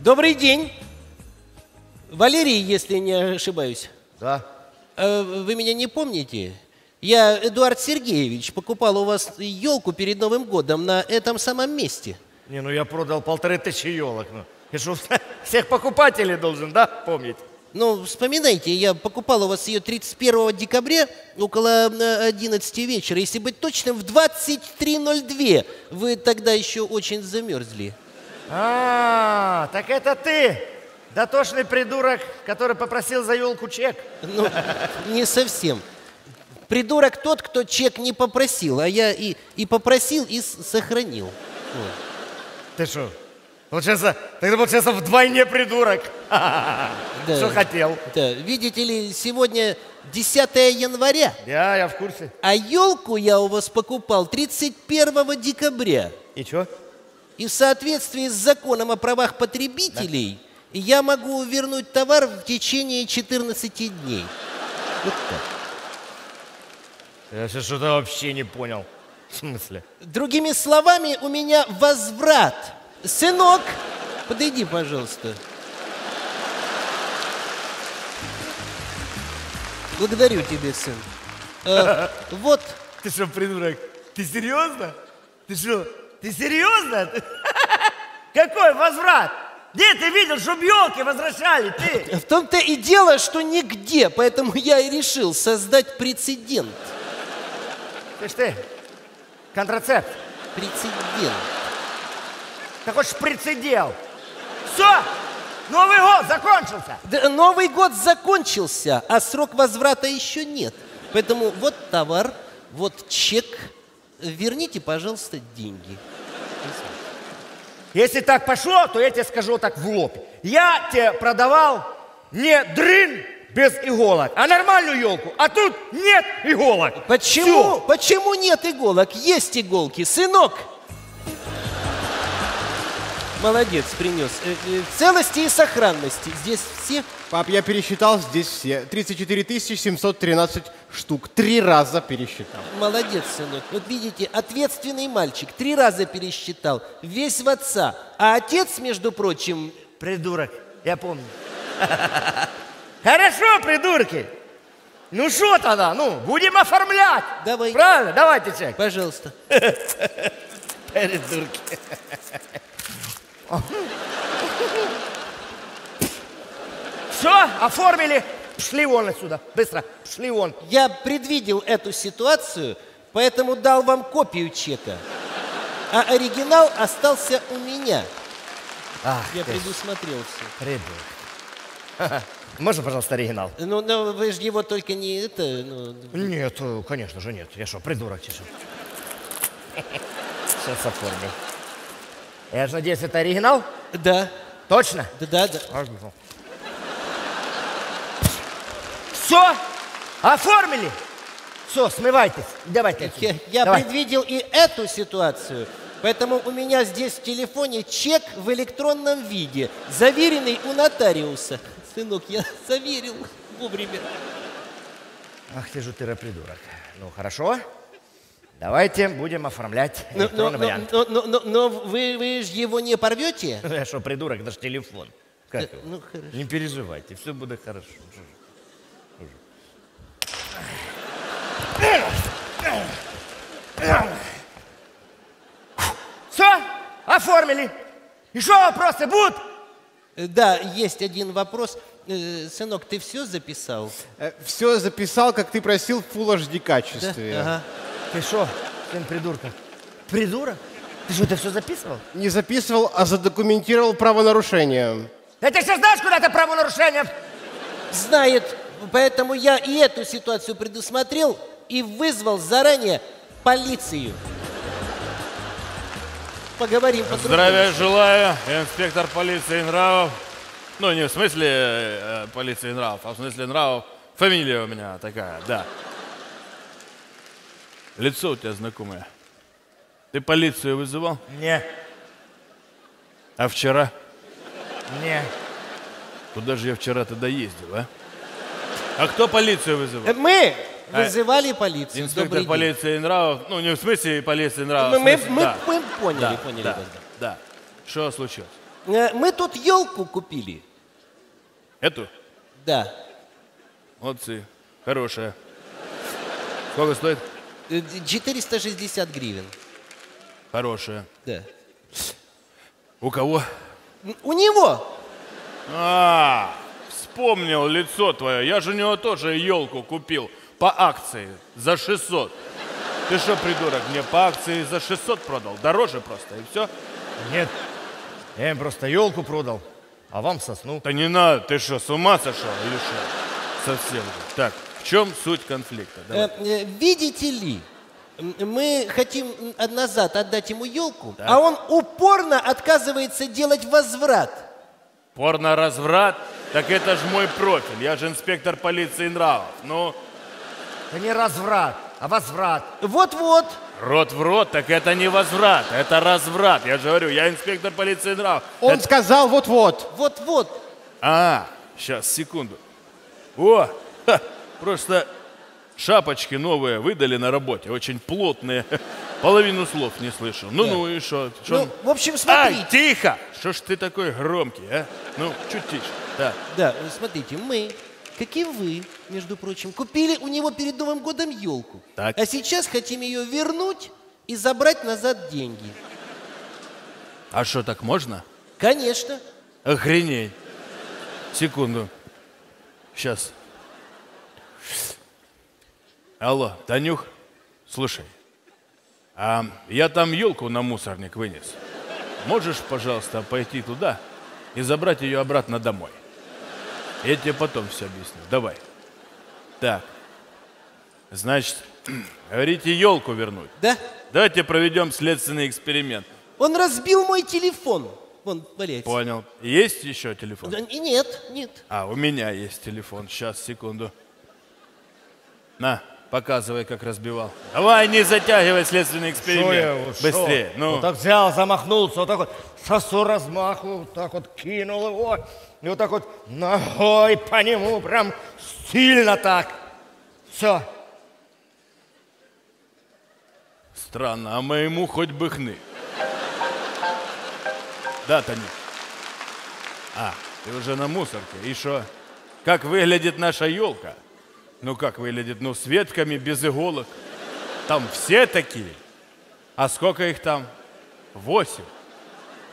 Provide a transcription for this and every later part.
Добрый день. Валерий, если не ошибаюсь. Да. Э, Вы меня не помните? Я Эдуард Сергеевич, покупал у вас елку перед Новым годом на этом самом месте. Не, ну я продал полторы тысячи елок. Ну. Я что, всех покупателей должен, да, помнить? Ну, вспоминайте, я покупал у вас ее 31 декабря около э, 11 вечера. Если быть точным, в 23.02. Вы тогда еще очень замерзли. А, так это ты, дотошный придурок, который попросил за елку чек. Ну, не совсем. Придурок тот, кто чек не попросил, а я и, и попросил, и сохранил. Вот. Ты что? Получается, тогда получается вдвойне придурок. Да. Что хотел? Да, видите ли, сегодня 10 января, Я, я в курсе. а елку я у вас покупал 31 декабря. И что? И в соответствии с законом о правах потребителей я могу вернуть товар в течение 14 дней. Вот так. Я сейчас что-то вообще не понял. В смысле? Другими словами, у меня возврат. Сынок, подойди, пожалуйста. Благодарю тебя, сын. Э, вот, Ты что, придурок? Ты серьезно? Ты что? Ты серьезно? Какой возврат? Где ты видел, чтобы елки возвращали? Ты? в том-то и дело, что нигде, поэтому я и решил создать прецедент. Ж ты, контрацепт. Прецедент. Ты хочешь прицедел? Все, Новый год закончился. Да, Новый год закончился, а срок возврата еще нет. Поэтому вот товар, вот чек. Верните, пожалуйста, деньги. Если так пошло, то я тебе скажу так в лоб. Я тебе продавал не дрын без иголок, а нормальную елку. А тут нет иголок. Почему? Всё. Почему нет иголок? Есть иголки, сынок. Молодец, принес. Э, э, целости и сохранности. Здесь все. Пап, я пересчитал здесь все. 34 713 штук. Три раза пересчитал. Молодец, сынок. Вот видите, ответственный мальчик. Три раза пересчитал. Весь в отца. А отец, между прочим, Придурок, я помню. Хорошо, придурки. Ну что тогда? Ну, будем оформлять. Давай. Правильно? Давайте чек. пожалуйста. Придурки. Все, оформили. Пшли вон отсюда. Быстро. Пшли вон. Я предвидел эту ситуацию, поэтому дал вам копию чека. А оригинал остался у меня. Ах, Я ты предусмотрел все. придурок. Можно, пожалуйста, оригинал? Ну, но вы же его только не это. ну, Нет, э, конечно же нет. Я что, придурок чешу? Сейчас оформлю. Я же надеюсь, это оригинал? да, Точно? да, да, да. Все, оформили. Все, смывайтесь. Давайте отсюда. Я, я Давай. предвидел и эту ситуацию. Поэтому у меня здесь в телефоне чек в электронном виде, заверенный у нотариуса. Сынок, я заверил вовремя. Ах ты же ты придурок. Ну, хорошо. Давайте будем оформлять но, электронный но, вариант. но, но- но- но вы, вы же его не порвете? Я что, придурок, это же телефон. Как его? Ну, хорошо. Не переживайте, все будет хорошо. Все, оформили. Еще вопросы будут? Э, Да, есть один вопрос. Э, Сынок, ты все записал? все записал, как ты просил, в Full HD Да? качестве. Ага. Ты что, сын придурка? Придурок? Ты что, это все записывал? Не записывал, а задокументировал правонарушение. Да ты что знаешь, куда это правонарушение? Знает, поэтому я и эту ситуацию предусмотрел и вызвал заранее полицию. Поговорим по Здравия желаю, инспектор полиции нравов. Ну, не в смысле э, полиции нравов, а в смысле нравов. Фамилия у меня такая, да. Лицо у тебя знакомое. Ты полицию вызывал? Не, А вчера? не. Куда же я вчера тогда ездил, а? А кто полицию Э, вызывал? Мы вызывали полицию. Инспектор полиции нравов. Ну, не в смысле полиции нравов. Мы, смысле, мы- да. мы поняли, Да, поняли. да. да. Что случилось? Э, Мы тут елку купили. Эту? Да. Молодцы. Хорошая. Сколько стоит? Э, 460 гривен. Хорошая. Да. У кого? У него. А, вспомнил лицо твое. Я же у него тоже елку купил по акции за 600. Ты что, придурок, мне по акции за 600 продал? Дороже просто, и все? Нет, я им просто елку продал, а вам сосну. Да не надо, ты что, с ума сошел или что? Совсем. Так, в чем суть конфликта? Давай. Э, э, Видите ли, мы хотим назад отдать ему елку, а он упорно отказывается делать возврат. Порно-разврат? Так это ж мой профиль, я же инспектор полиции нравов. Ну, Это не разврат, а возврат. Вот-вот. рот в рот, так это не возврат, это разврат. Я же говорю, я инспектор полиции нравов. Он Это- сказал вот-вот. Вот-вот. А, сейчас, секунду. О, ха, просто шапочки новые выдали на работе, очень плотные. Половину слов не слышу. Ну, ну и что? Ну, в общем, Ай, смотрите. тихо! Что ж ты такой громкий, а? Ну, чуть тише. Да. Да, э, смотрите, мы, как и вы, между прочим, купили у него перед Новым годом елку. Так. А сейчас хотим ее вернуть и забрать назад деньги. А что, так можно? Конечно. Охренеть. Секунду. Сейчас. Алло, Танюх, слушай, а я там елку на мусорник вынес. Можешь, пожалуйста, пойти туда и забрать ее обратно домой? Я тебе потом все объясню. Давай. Так. Значит, говорите елку вернуть. Да? Давайте проведем следственный эксперимент. Он разбил мой телефон. Вон, валяется. Понял. Есть еще телефон? Да, нет, нет. А, у меня есть телефон. Сейчас, секунду. На, показывай, как разбивал. Давай, не затягивай следственный эксперимент. Шо я, шо? Быстрее. Ну, Вот так взял, замахнулся, вот так вот сосу размаху, вот так вот кинул его. И вот так вот ногой по нему, прям сильно так. Все. странно, а моему хоть бы хны. Да, Таня? А, ты уже на мусорке. И что? Как выглядит наша елка? Ну, как выглядит? Ну, с ветками, без иголок. Там все такие. А сколько их там? Восемь.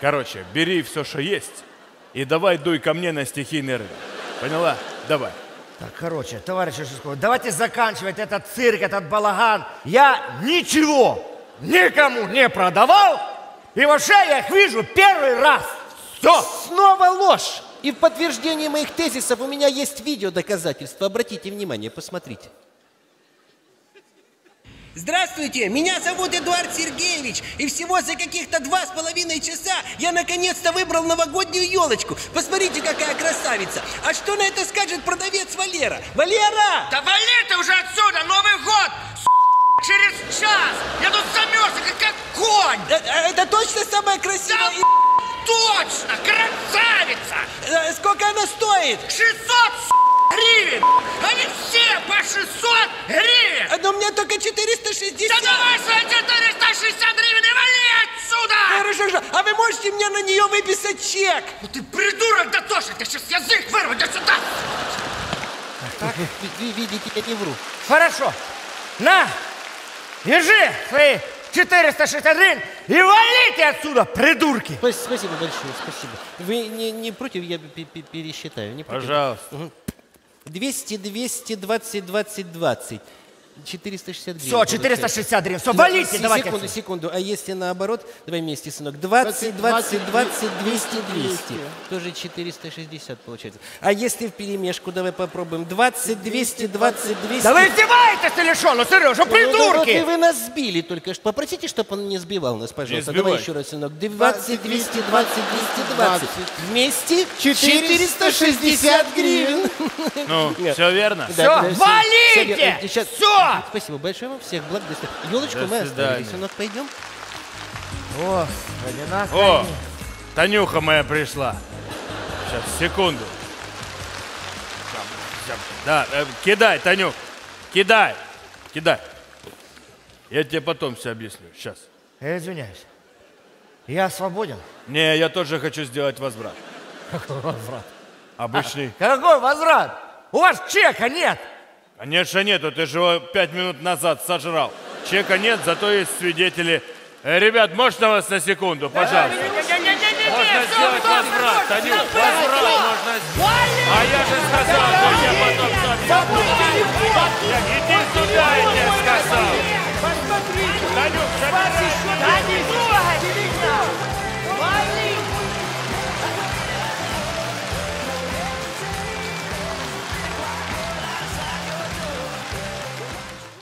Короче, бери все, что есть, и давай дуй ко мне на стихийный рынок. Поняла? Давай. Так, короче, товарищ Шишков, давайте заканчивать этот цирк, этот балаган. Я ничего никому не продавал, и вообще я их вижу первый раз. Все. Снова ложь! И в подтверждение моих тезисов у меня есть видео доказательства. Обратите внимание, посмотрите. Здравствуйте, меня зовут Эдуард Сергеевич, и всего за каких-то два с половиной часа я наконец-то выбрал новогоднюю елочку. Посмотрите, какая красавица. А что на это скажет продавец Валера? Валера! Да вали ты уже отсюда! Новый год! Через час! Я тут замерз, как, как конь! Э, А- а Это точно самая красивая? Да, Точно! Красавица! Э, Сколько она стоит? 600 с***, гривен! Они все по 600 гривен! А, Но мне только 460. Да давай свои 460 гривен и вали отсюда! Хорошо, хорошо. А вы можете мне на нее выписать чек? Ну ты придурок дотошный! Ты сейчас язык вырву! Иди сюда! Вы, вы видите, я не вру. Хорошо. На, держи свои 460 гривен и валите отсюда, придурки. Спас- Спасибо большое, спасибо. Вы не, не против, я пе- пе- пересчитаю. Не против? Пожалуйста. 200, 200, 20, 20, 20. 460 гривен. Все, получается. 460 гривен. Все, валите, давайте Секунду, секунду. А если наоборот, давай вместе, сынок. 20, 20, 20, 200, 200. Тоже 460 получается. А если в перемешку, давай попробуем. 20, 200, 20, 200. Да вы издеваетесь или что? Ну, Сережа, Ну, и придурки! вы нас сбили только что. Попросите, чтобы он не сбивал нас, пожалуйста. Давай сбивай. еще раз, сынок. 20, 200, 20, 220. Вместе 460 гривен. Ну, все верно? Всё, валите! всё, Спасибо большое вам всех. Благ. Елочку До мы оставили. Сынок, пойдем? О, одинаково. О, Танюха моя пришла. Сейчас, секунду. Да, э, кидай, Танюх, кидай, кидай. Я тебе потом все объясню, сейчас. Я извиняюсь. Я свободен. Не, я тоже хочу сделать возврат. Какой возврат? Обычный. Какой возврат? У вас чека нет. Конечно нету, ты же его пять минут назад сожрал. Чека нет, зато есть свидетели. Э, ребят, можно вас на секунду, пожалуйста? Можно сделать возврат, Танюк, возврат можно сделать. А я же